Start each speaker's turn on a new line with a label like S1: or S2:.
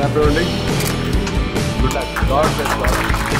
S1: Happy Good luck. God bless you.